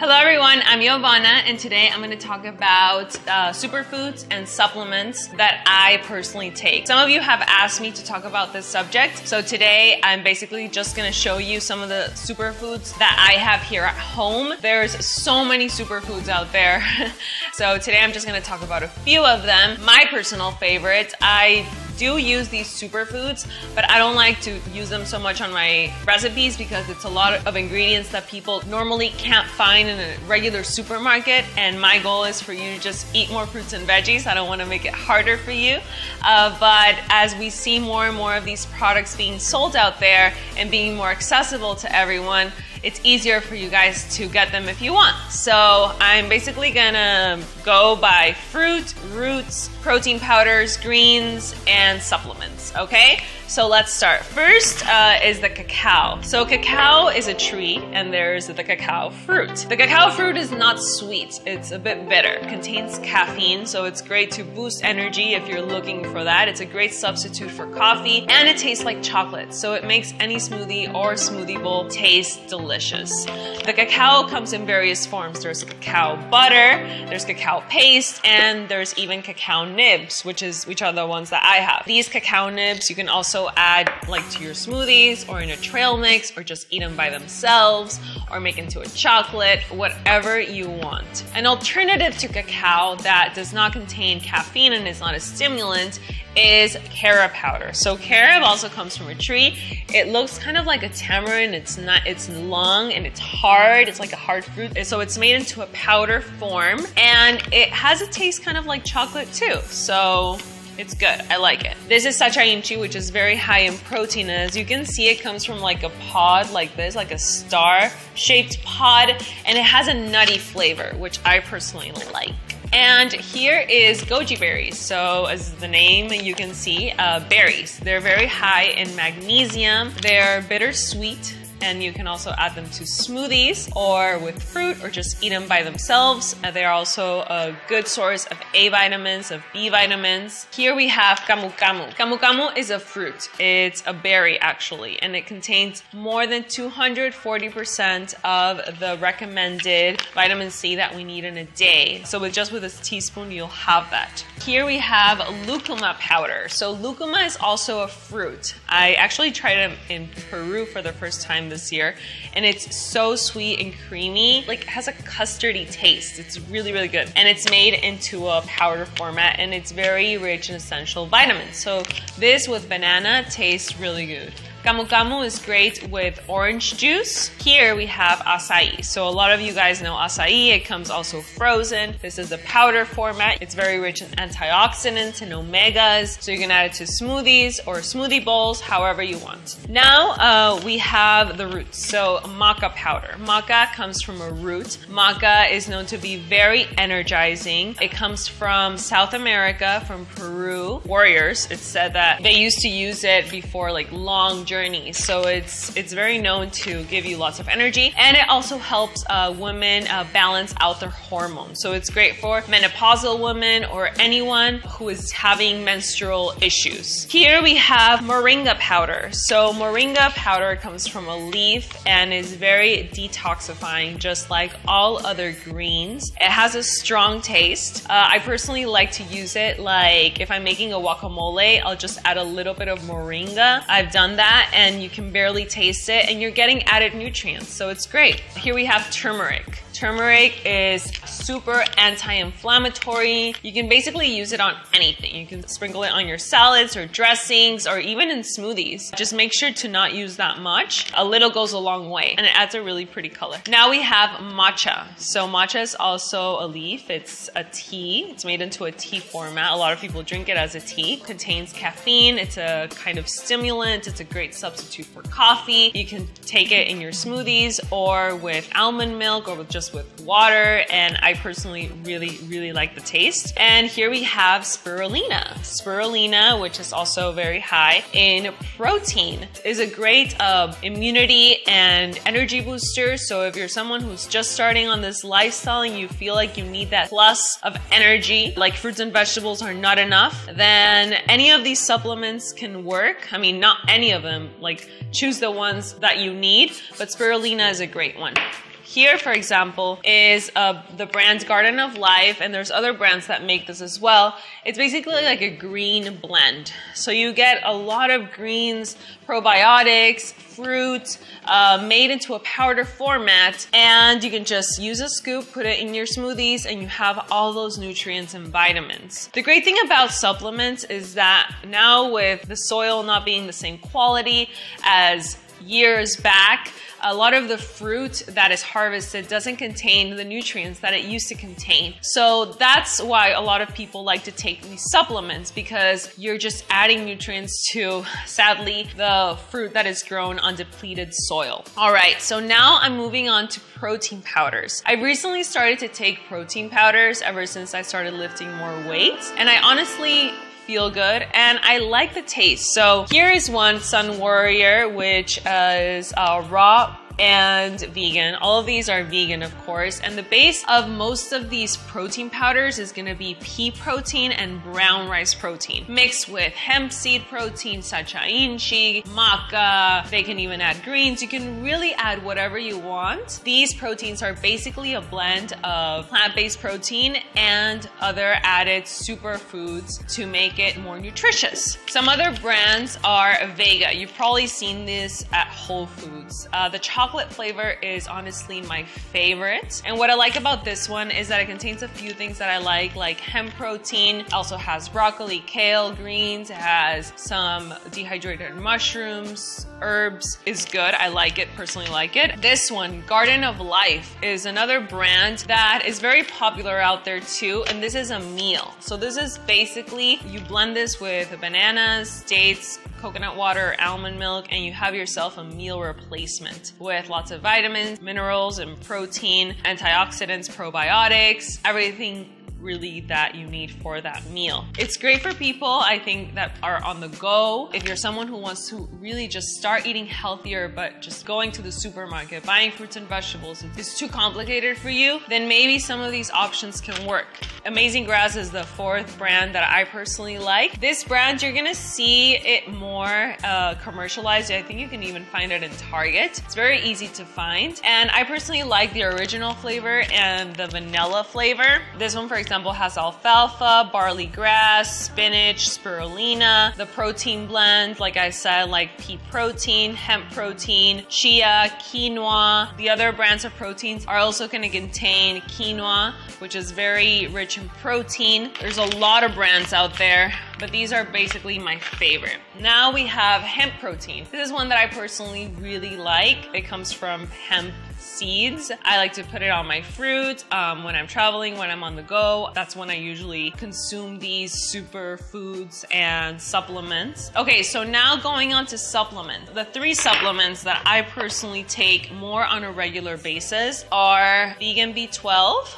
Hello everyone, I'm Yovana and today I'm going to talk about uh, superfoods and supplements that I personally take. Some of you have asked me to talk about this subject, so today I'm basically just going to show you some of the superfoods that I have here at home. There's so many superfoods out there, so today I'm just going to talk about a few of them. My personal favorites, I do use these superfoods, but I don't like to use them so much on my recipes because it's a lot of ingredients that people normally can't find in a regular supermarket. And my goal is for you to just eat more fruits and veggies. I don't want to make it harder for you. Uh, but as we see more and more of these products being sold out there and being more accessible to everyone, it's easier for you guys to get them if you want. So I'm basically gonna go by fruit, roots, protein powders, greens, and supplements, okay? So let's start. First uh, is the cacao. So cacao is a tree and there's the cacao fruit. The cacao fruit is not sweet. It's a bit bitter. It contains caffeine, so it's great to boost energy if you're looking for that. It's a great substitute for coffee and it tastes like chocolate. So it makes any smoothie or smoothie bowl taste delicious. The cacao comes in various forms. There's cacao butter, there's cacao paste, and there's even cacao nibs, which is which are the ones that I have. These cacao nibs you can also add like to your smoothies or in a trail mix or just eat them by themselves or make into a chocolate, whatever you want. An alternative to cacao that does not contain caffeine and is not a stimulant is carob powder. So carob also comes from a tree. It looks kind of like a tamarind. It's not, it's long and it's hard. It's like a hard fruit. So it's made into a powder form and it has a taste kind of like chocolate too. So it's good. I like it. This is sacha inchi, which is very high in protein. And As you can see, it comes from like a pod like this, like a star shaped pod, and it has a nutty flavor, which I personally like. And here is goji berries. So as the name you can see, uh, berries. They're very high in magnesium. They're bittersweet and you can also add them to smoothies or with fruit or just eat them by themselves. Uh, they are also a good source of A vitamins, of B vitamins. Here we have camu camu. Camu camu is a fruit. It's a berry actually, and it contains more than 240% of the recommended vitamin C that we need in a day. So with just with a teaspoon, you'll have that. Here we have lucuma powder. So lucuma is also a fruit. I actually tried it in Peru for the first time this year, and it's so sweet and creamy. Like, has a custardy taste. It's really, really good. And it's made into a powder format, and it's very rich in essential vitamins. So this with banana tastes really good. Camu camu is great with orange juice. Here we have acai. So a lot of you guys know acai. It comes also frozen. This is the powder format. It's very rich in antioxidants and omegas. So you can add it to smoothies or smoothie bowls, however you want. Now uh, we have the roots. So maca powder. Maca comes from a root. Maca is known to be very energizing. It comes from South America, from Peru. Warriors, it's said that they used to use it before like long journey. So it's it's very known to give you lots of energy, and it also helps uh, women uh, balance out their hormones. So it's great for menopausal women or anyone who is having menstrual issues. Here we have moringa powder. So moringa powder comes from a leaf and is very detoxifying, just like all other greens. It has a strong taste. Uh, I personally like to use it like if I'm making a guacamole, I'll just add a little bit of moringa. I've done that and you can barely taste it and you're getting added nutrients. So it's great. Here we have turmeric. Turmeric is super anti-inflammatory. You can basically use it on anything. You can sprinkle it on your salads or dressings or even in smoothies. Just make sure to not use that much. A little goes a long way and it adds a really pretty color. Now we have matcha. So matcha is also a leaf. It's a tea. It's made into a tea format. A lot of people drink it as a tea. It contains caffeine. It's a kind of stimulant. It's a great substitute for coffee. You can take it in your smoothies or with almond milk or with just with water. And I personally really, really like the taste. And here we have spirulina. Spirulina, which is also very high in protein, is a great uh, immunity and energy booster. So if you're someone who's just starting on this lifestyle and you feel like you need that plus of energy, like fruits and vegetables are not enough, then any of these supplements can work. I mean, not any of them, like choose the ones that you need, but spirulina is a great one. Here, for example, is uh, the brand Garden of Life, and there's other brands that make this as well. It's basically like a green blend. So you get a lot of greens, probiotics, fruit, uh, made into a powder format, and you can just use a scoop, put it in your smoothies, and you have all those nutrients and vitamins. The great thing about supplements is that now with the soil not being the same quality as years back, a lot of the fruit that is harvested doesn't contain the nutrients that it used to contain. So that's why a lot of people like to take these supplements because you're just adding nutrients to, sadly, the fruit that is grown on depleted soil. All right, so now I'm moving on to protein powders. I recently started to take protein powders ever since I started lifting more weight. And I honestly feel good and I like the taste. So here is one Sun Warrior, which is uh, raw and vegan. All of these are vegan, of course. And the base of most of these protein powders is gonna be pea protein and brown rice protein, mixed with hemp seed protein, sacha inchi, maca. They can even add greens. You can really add whatever you want. These proteins are basically a blend of plant-based protein and other added superfoods to make it more nutritious. Some other brands are Vega. You've probably seen this at Whole Foods. Uh, the chocolate chocolate flavor is honestly my favorite. And what I like about this one is that it contains a few things that I like, like hemp protein, also has broccoli, kale, greens, it has some dehydrated mushrooms, herbs is good. I like it, personally like it. This one, Garden of Life, is another brand that is very popular out there too, and this is a meal. So this is basically, you blend this with bananas, dates, coconut water, almond milk, and you have yourself a meal replacement with lots of vitamins, minerals, and protein, antioxidants, probiotics, everything really that you need for that meal. It's great for people, I think, that are on the go. If you're someone who wants to really just start eating healthier, but just going to the supermarket, buying fruits and vegetables is too complicated for you, then maybe some of these options can work. Amazing Grass is the fourth brand that I personally like. This brand, you're gonna see it more uh, commercialized. I think you can even find it in Target. It's very easy to find. And I personally like the original flavor and the vanilla flavor. This one, for example, has alfalfa, barley grass, spinach, spirulina, the protein blend, like I said, like pea protein, hemp protein, chia, quinoa. The other brands of proteins are also going to contain quinoa, which is very rich in protein. There's a lot of brands out there, but these are basically my favorite. Now we have hemp protein. This is one that I personally really like. It comes from hemp seeds. I like to put it on my fruit um, when I'm traveling, when I'm on the go. That's when I usually consume these super foods and supplements. Okay, so now going on to supplements. The three supplements that I personally take more on a regular basis are vegan B12,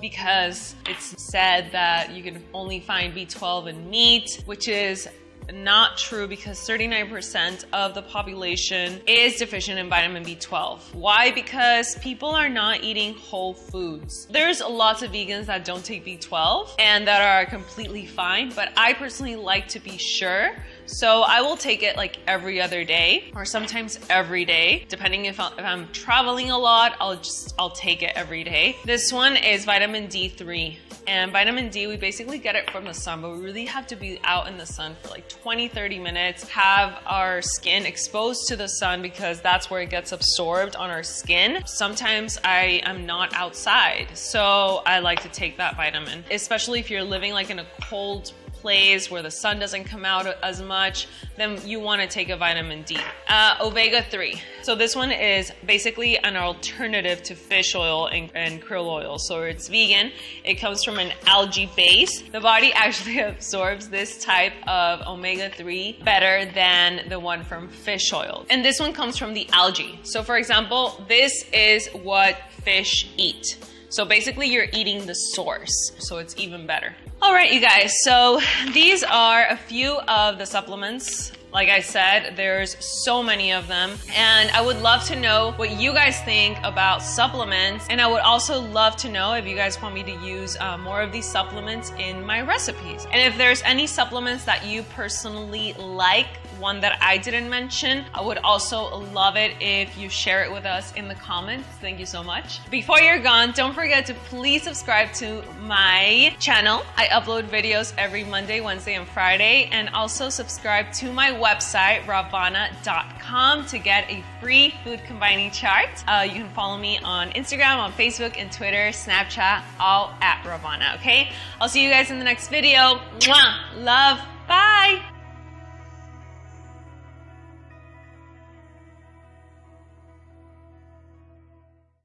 because it's said that you can only find B12 in meat, which is not true because 39% of the population is deficient in vitamin B12. Why? Because people are not eating whole foods. There's lots of vegans that don't take B12 and that are completely fine, but I personally like to be sure so I will take it like every other day or sometimes every day, depending if, if I'm traveling a lot, I'll just, I'll take it every day. This one is vitamin D3 and vitamin D, we basically get it from the sun, but we really have to be out in the sun for like 20, 30 minutes, have our skin exposed to the sun because that's where it gets absorbed on our skin. Sometimes I am not outside, so I like to take that vitamin, especially if you're living like in a cold place where the sun doesn't come out as much, then you want to take a vitamin D. Uh, omega 3. So this one is basically an alternative to fish oil and, and krill oil. So it's vegan. It comes from an algae base. The body actually absorbs this type of omega 3 better than the one from fish oil. And this one comes from the algae. So for example, this is what fish eat. So basically you're eating the source, so it's even better. All right, you guys, so these are a few of the supplements like I said, there's so many of them. And I would love to know what you guys think about supplements. And I would also love to know if you guys want me to use uh, more of these supplements in my recipes. And if there's any supplements that you personally like one that I didn't mention. I would also love it if you share it with us in the comments. Thank you so much. Before you're gone, don't forget to please subscribe to my channel. I upload videos every Monday, Wednesday, and Friday, and also subscribe to my website, rawvana.com, to get a free food combining chart. Uh, you can follow me on Instagram, on Facebook, and Twitter, Snapchat, all at Rawvana, okay? I'll see you guys in the next video. Mwah! Love.